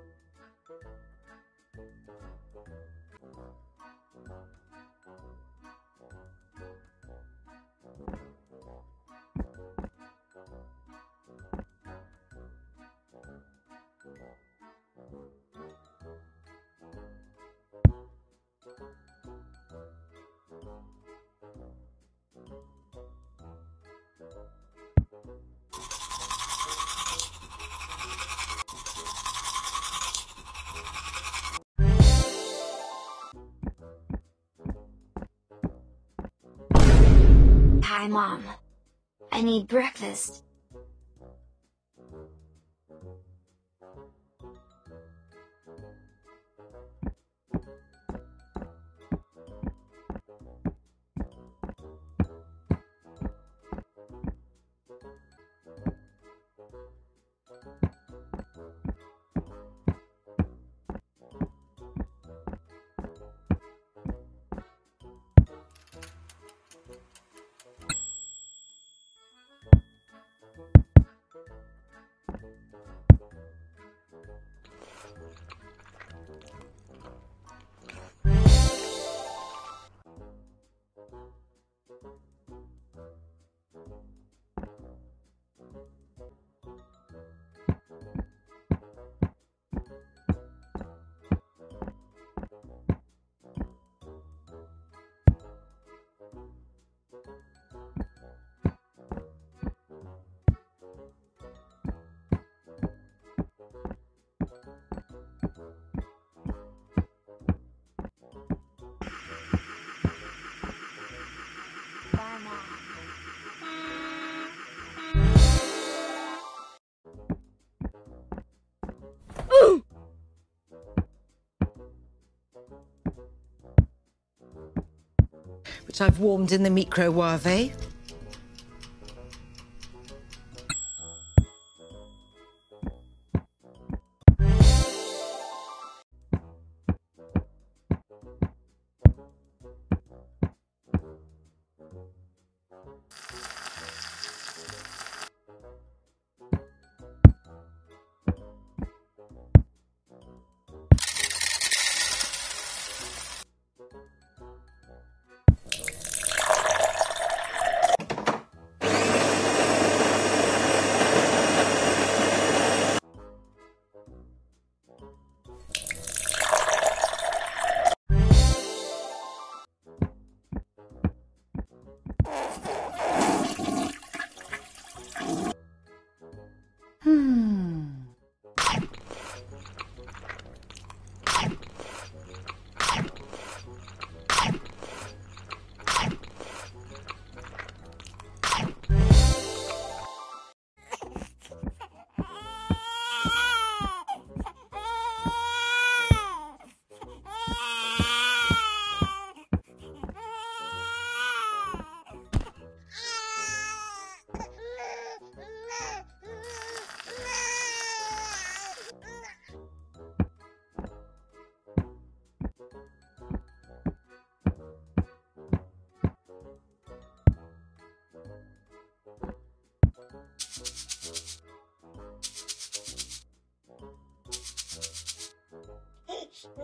Thank you. Hi, Mom. I need breakfast. I've warmed in the microwave.